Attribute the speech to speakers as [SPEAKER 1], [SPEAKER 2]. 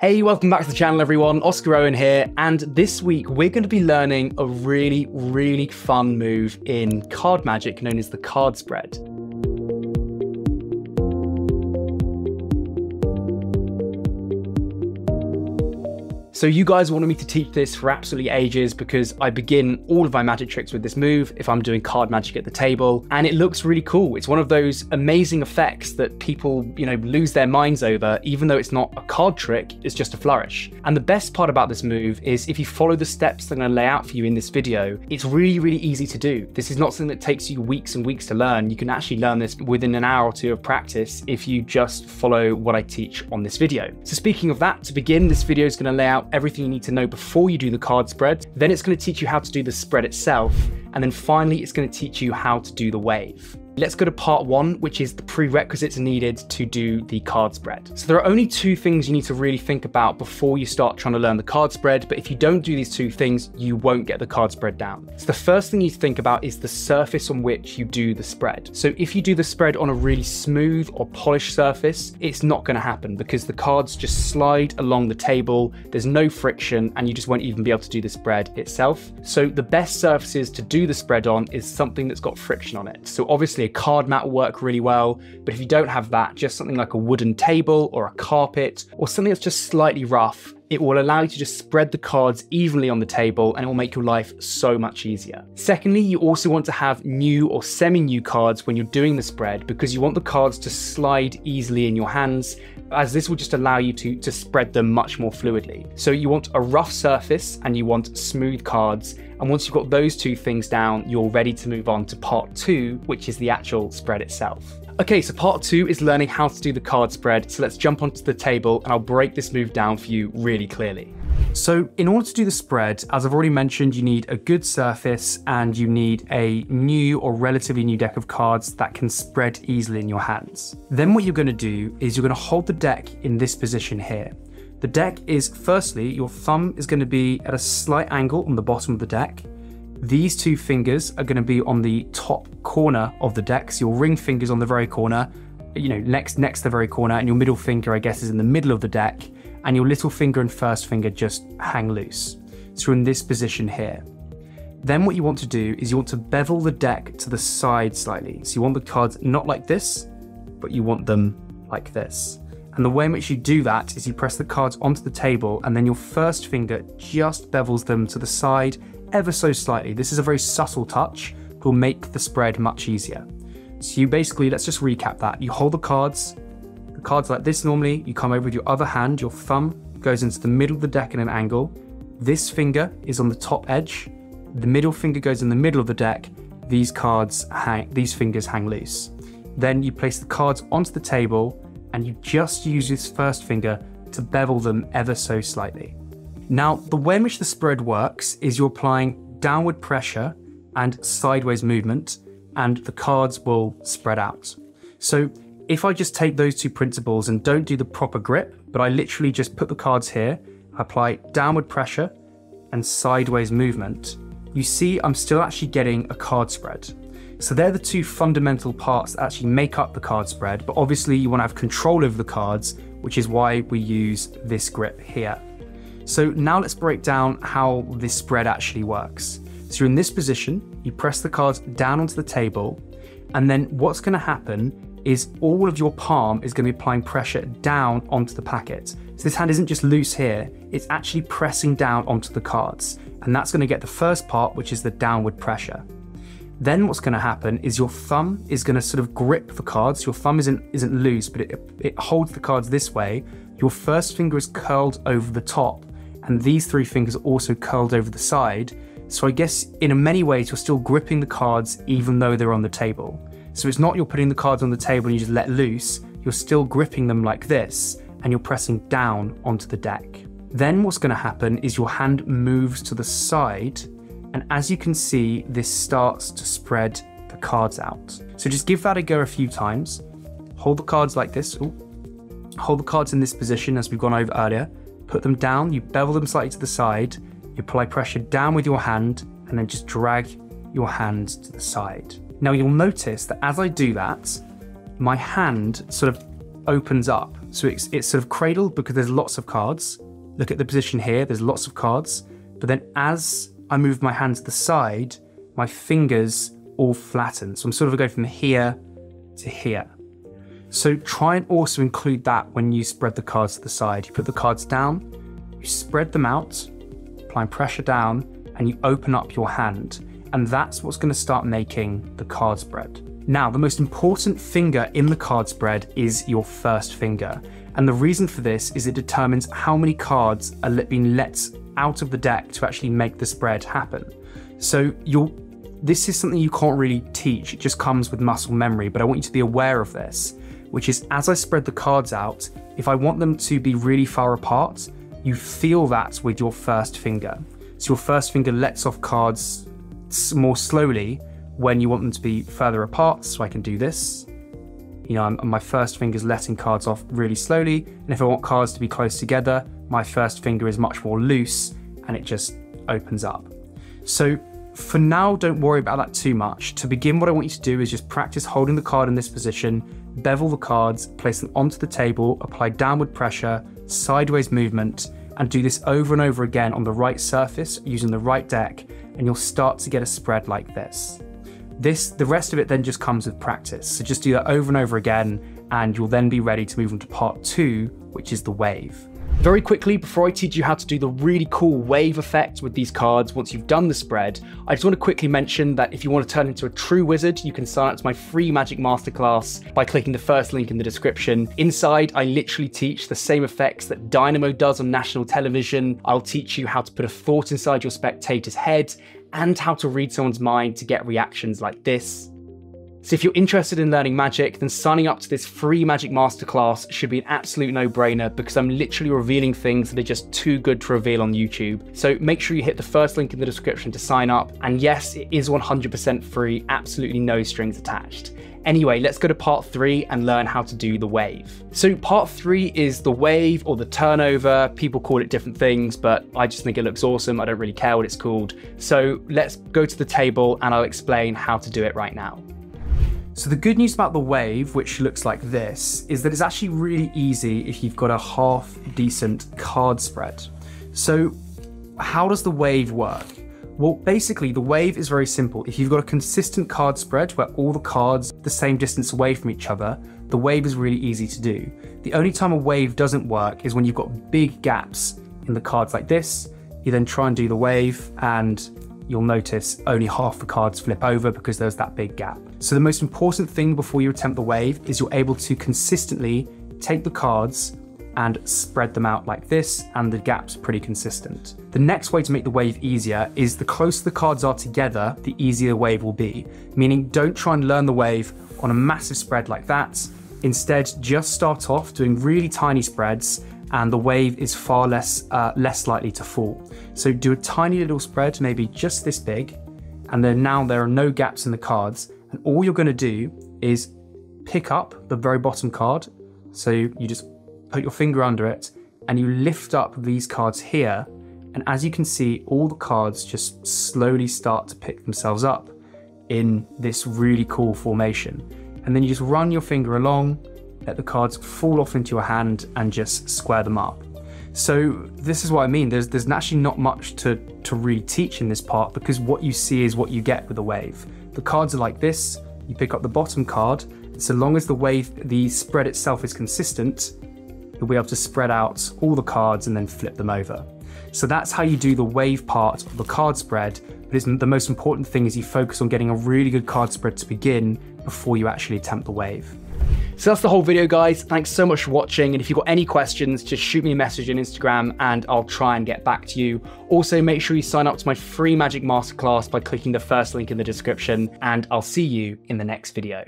[SPEAKER 1] Hey, welcome back to the channel, everyone. Oscar Owen here, and this week we're going to be learning a really, really fun move in card magic known as the card spread. So you guys wanted me to teach this for absolutely ages because I begin all of my magic tricks with this move if I'm doing card magic at the table and it looks really cool. It's one of those amazing effects that people, you know, lose their minds over even though it's not a card trick, it's just a flourish. And the best part about this move is if you follow the steps that I'm going to lay out for you in this video, it's really really easy to do. This is not something that takes you weeks and weeks to learn. You can actually learn this within an hour or two of practice if you just follow what I teach on this video. So speaking of that, to begin this video is going to lay out everything you need to know before you do the card spread. Then it's going to teach you how to do the spread itself. And then finally, it's going to teach you how to do the wave. Let's go to part one, which is the prerequisites needed to do the card spread. So there are only two things you need to really think about before you start trying to learn the card spread, but if you don't do these two things, you won't get the card spread down. So the first thing you think about is the surface on which you do the spread. So if you do the spread on a really smooth or polished surface, it's not going to happen because the cards just slide along the table, there's no friction, and you just won't even be able to do the spread itself. So the best surfaces to do the spread on is something that's got friction on it. So obviously a card mat will work really well, but if you don't have that, just something like a wooden table or a carpet or something that's just slightly rough, it will allow you to just spread the cards evenly on the table and it will make your life so much easier. Secondly, you also want to have new or semi new cards when you're doing the spread because you want the cards to slide easily in your hands as this will just allow you to, to spread them much more fluidly. So you want a rough surface and you want smooth cards and once you've got those two things down, you're ready to move on to part two, which is the actual spread itself. Okay, so part two is learning how to do the card spread. So let's jump onto the table and I'll break this move down for you really clearly. So in order to do the spread, as I've already mentioned, you need a good surface and you need a new or relatively new deck of cards that can spread easily in your hands. Then what you're going to do is you're going to hold the deck in this position here. The deck is firstly, your thumb is going to be at a slight angle on the bottom of the deck. These two fingers are going to be on the top corner of the deck. So your ring finger's on the very corner, you know, next next the very corner, and your middle finger, I guess, is in the middle of the deck, and your little finger and first finger just hang loose. So in this position here. Then what you want to do is you want to bevel the deck to the side slightly. So you want the cards not like this, but you want them like this. And the way in which you do that is you press the cards onto the table and then your first finger just bevels them to the side ever so slightly. This is a very subtle touch that will make the spread much easier. So you basically, let's just recap that. You hold the cards, cards like this normally, you come over with your other hand, your thumb goes into the middle of the deck in an angle. This finger is on the top edge, the middle finger goes in the middle of the deck, these cards hang, these fingers hang loose. Then you place the cards onto the table and you just use this first finger to bevel them ever so slightly. Now, the way in which the spread works is you're applying downward pressure and sideways movement, and the cards will spread out. So, if I just take those two principles and don't do the proper grip, but I literally just put the cards here, apply downward pressure and sideways movement, you see I'm still actually getting a card spread. So they're the two fundamental parts that actually make up the card spread, but obviously you want to have control over the cards, which is why we use this grip here. So now let's break down how this spread actually works. So you're in this position, you press the cards down onto the table, and then what's going to happen is all of your palm is going to be applying pressure down onto the packet. So this hand isn't just loose here, it's actually pressing down onto the cards. And that's going to get the first part, which is the downward pressure. Then what's going to happen is your thumb is going to sort of grip the cards. Your thumb isn't isn't loose, but it, it holds the cards this way. Your first finger is curled over the top, and these three fingers are also curled over the side. So I guess in many ways you're still gripping the cards even though they're on the table. So it's not you're putting the cards on the table and you just let loose. You're still gripping them like this, and you're pressing down onto the deck. Then what's going to happen is your hand moves to the side and as you can see, this starts to spread the cards out. So just give that a go a few times. Hold the cards like this. Ooh. Hold the cards in this position as we've gone over earlier. Put them down, you bevel them slightly to the side, you apply pressure down with your hand, and then just drag your hand to the side. Now you'll notice that as I do that, my hand sort of opens up So it's, it's sort of cradled because there's lots of cards. Look at the position here, there's lots of cards. But then as I move my hand to the side, my fingers all flatten. So I'm sort of going from here to here. So try and also include that when you spread the cards to the side. You put the cards down, you spread them out, applying pressure down, and you open up your hand. And that's what's going to start making the card spread. Now, the most important finger in the card spread is your first finger. And the reason for this is it determines how many cards are being let out of the deck to actually make the spread happen. So you'll this is something you can't really teach, it just comes with muscle memory, but I want you to be aware of this, which is as I spread the cards out, if I want them to be really far apart, you feel that with your first finger. So your first finger lets off cards more slowly when you want them to be further apart. So I can do this. You know, I'm, my first finger is letting cards off really slowly. And if I want cards to be close together, my first finger is much more loose and it just opens up. So for now, don't worry about that too much. To begin, what I want you to do is just practice holding the card in this position, bevel the cards, place them onto the table, apply downward pressure, sideways movement, and do this over and over again on the right surface using the right deck, and you'll start to get a spread like this. This, the rest of it then just comes with practice. So just do that over and over again, and you'll then be ready to move on to part two, which is the wave. Very quickly, before I teach you how to do the really cool wave effect with these cards once you've done the spread, I just want to quickly mention that if you want to turn into a true wizard, you can sign up to my free Magic Masterclass by clicking the first link in the description. Inside, I literally teach the same effects that Dynamo does on national television. I'll teach you how to put a thought inside your spectator's head and how to read someone's mind to get reactions like this. So if you're interested in learning magic, then signing up to this free magic masterclass should be an absolute no-brainer because I'm literally revealing things that are just too good to reveal on YouTube. So make sure you hit the first link in the description to sign up. And yes, it is 100% free, absolutely no strings attached. Anyway, let's go to part three and learn how to do the wave. So part three is the wave or the turnover. People call it different things, but I just think it looks awesome. I don't really care what it's called. So let's go to the table and I'll explain how to do it right now. So the good news about the wave, which looks like this, is that it's actually really easy if you've got a half decent card spread. So how does the wave work? Well, basically the wave is very simple. If you've got a consistent card spread where all the cards the same distance away from each other, the wave is really easy to do. The only time a wave doesn't work is when you've got big gaps in the cards like this. You then try and do the wave and you'll notice only half the cards flip over because there's that big gap. So the most important thing before you attempt the wave is you're able to consistently take the cards and spread them out like this, and the gap's pretty consistent. The next way to make the wave easier is the closer the cards are together, the easier the wave will be. Meaning, don't try and learn the wave on a massive spread like that. Instead, just start off doing really tiny spreads and the wave is far less uh, less likely to fall. So do a tiny little spread, maybe just this big, and then now there are no gaps in the cards, and all you're going to do is pick up the very bottom card. So you just put your finger under it, and you lift up these cards here, and as you can see, all the cards just slowly start to pick themselves up in this really cool formation. And then you just run your finger along let the cards fall off into your hand and just square them up. So this is what I mean. There's there's actually not much to to really teach in this part because what you see is what you get with a wave. The cards are like this. You pick up the bottom card. So long as the wave, the spread itself is consistent, you'll be able to spread out all the cards and then flip them over. So that's how you do the wave part of the card spread. But the most important thing is you focus on getting a really good card spread to begin before you actually attempt the wave. So that's the whole video, guys. Thanks so much for watching. And if you've got any questions, just shoot me a message on Instagram and I'll try and get back to you. Also, make sure you sign up to my free Magic Masterclass by clicking the first link in the description, and I'll see you in the next video.